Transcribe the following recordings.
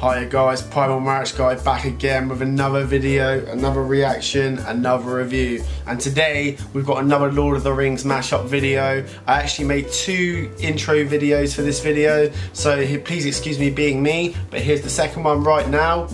Hiya guys, Primal Merch Guy back again with another video, another reaction, another review. And today we've got another Lord of the Rings mashup video. I actually made two intro videos for this video, so please excuse me being me, but here's the second one right now.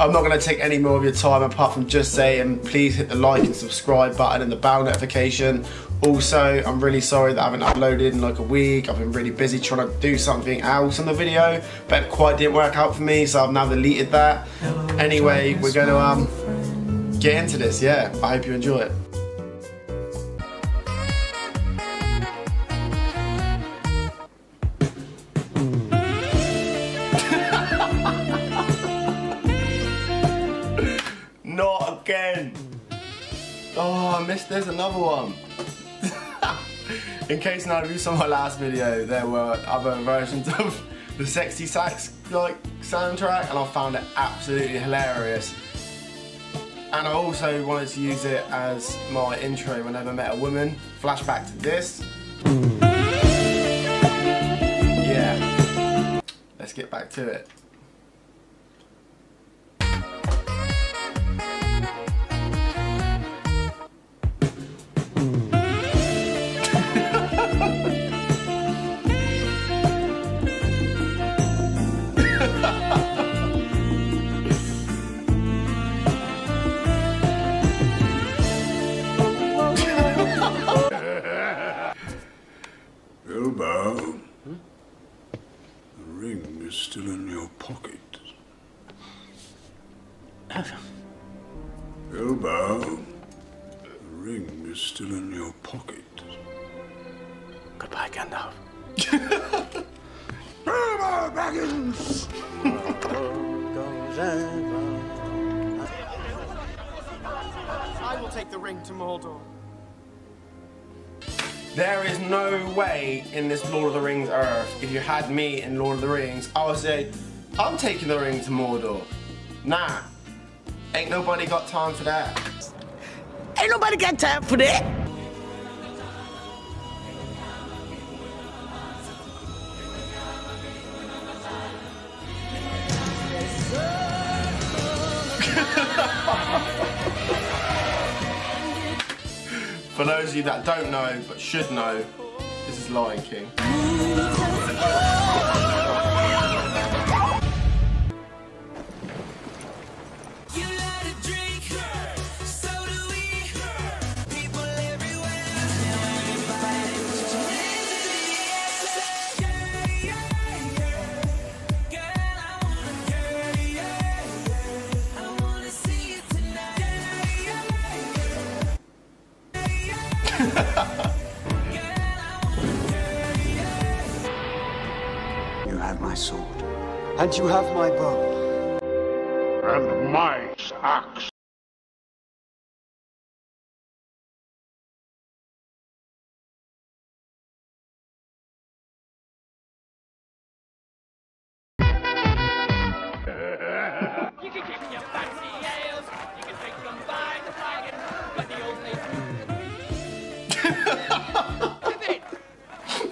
I'm not going to take any more of your time apart from just saying please hit the like and subscribe button and the bell notification. Also, I'm really sorry that I haven't uploaded in like a week. I've been really busy trying to do something else on the video, but it quite didn't work out for me, so I've now deleted that. Anyway, we're going to um, get into this, yeah. I hope you enjoy it. Oh, I missed. There's another one. In case none of you saw my last video, there were other versions of the Sexy Sax like soundtrack, and I found it absolutely hilarious. And I also wanted to use it as my intro whenever I met a woman. Flashback to this. Mm. Yeah. Let's get back to it. Bilbo, the ring is still in your pocket. Goodbye, Gandalf. Bilbo Baggins! I will take the ring to Mordor. There is no way in this Lord of the Rings earth, if you had me in Lord of the Rings, I would say, I'm taking the ring to Mordor. Nah. Ain't nobody got time for that. Ain't nobody got time for that. For those of you that don't know, but should know, this is Lion King. have my sword. And you have my bow. And my axe.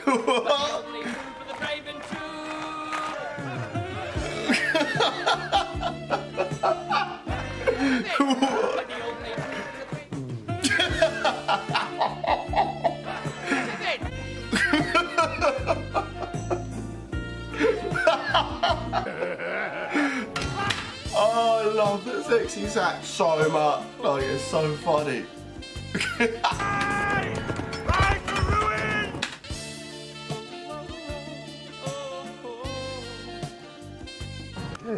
You Oh, I love the sexy sax so much. Like, it's so funny. I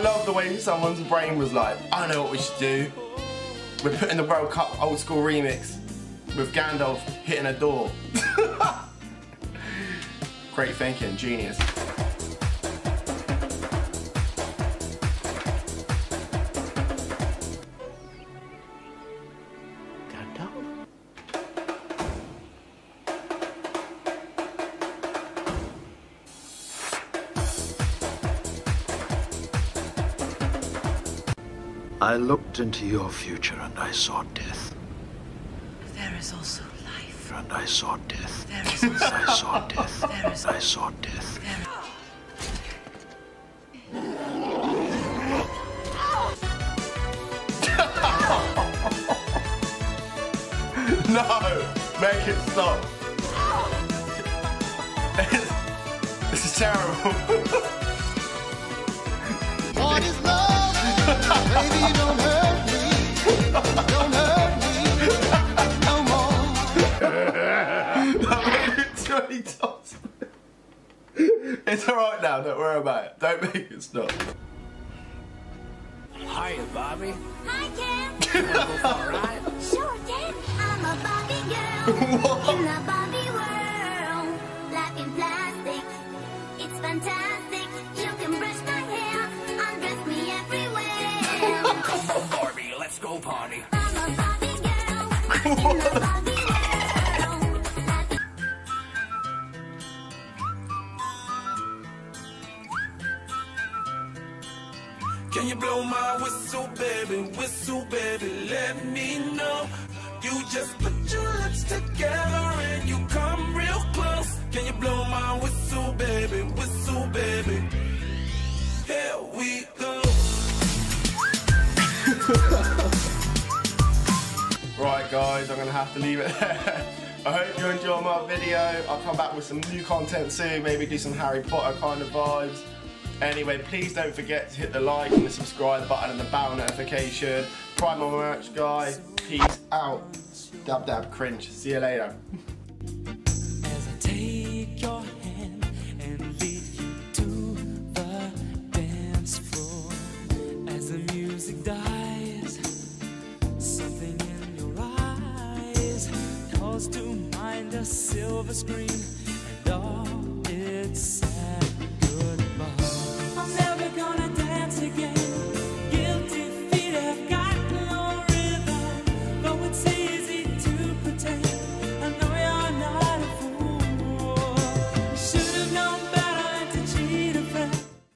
love the way someone's brain was like, I know what we should do. We're putting the World Cup old school remix with Gandalf hitting a door. Great thinking, genius. I looked into your future and I saw death. There is also life. And I saw death. There is also I saw death. There is I saw death. No! Make it stop. this is terrible. It's alright now, don't worry about it. Don't make it stop. Hiya, Barbie. Hi, Ken. All right. Sure, Ken. I'm a Barbie girl in In Can you blow my whistle, baby? Whistle, baby, let me know. You just put your lips together and you come guys, I'm gonna have to leave it there. I hope you enjoy my video. I'll come back with some new content soon, maybe do some Harry Potter kind of vibes. Anyway, please don't forget to hit the like and the subscribe button and the bell notification. Primal Merch, guys. Peace out. Dab dab cringe. See you later. screen